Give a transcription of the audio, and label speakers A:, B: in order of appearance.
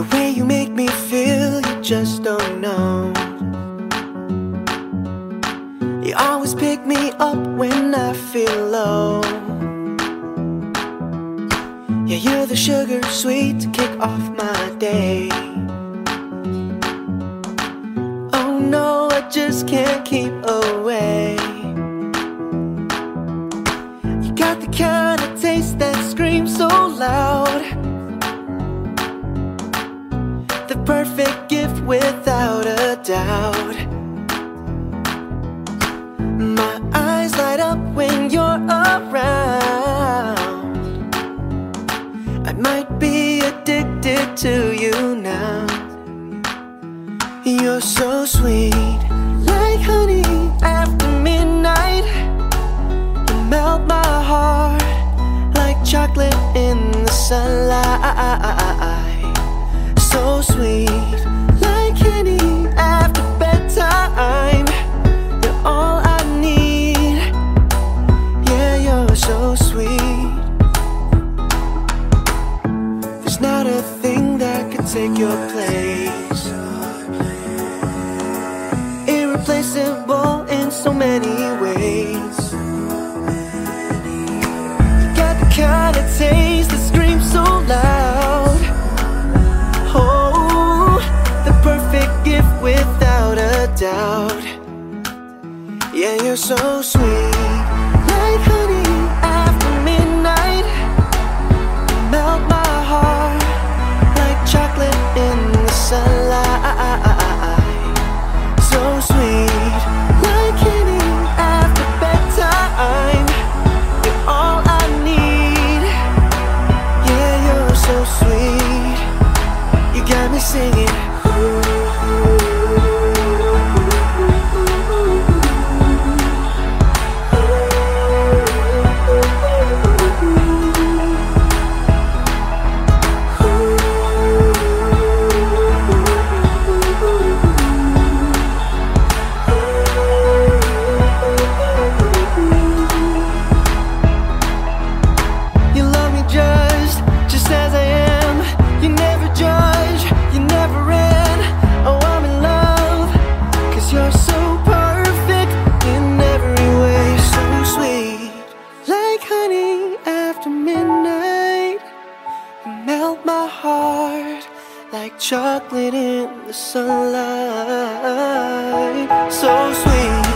A: The way you make me feel, you just don't know. You always pick me up when I feel low. Yeah, you're the sugar sweet to kick off my day. Oh no, I just can't keep away. A doubt. My eyes light up when you're around. I might be addicted to you now. You're so sweet, like honey after midnight. You melt my heart like chocolate in the sunlight. So sweet, Not a thing that could take your place. Irreplaceable in so many ways. You got the kind of taste that screams so loud. Oh, the perfect gift without a doubt. Yeah, you're so sweet. You got me singing. You chocolate in the sunlight. So sweet.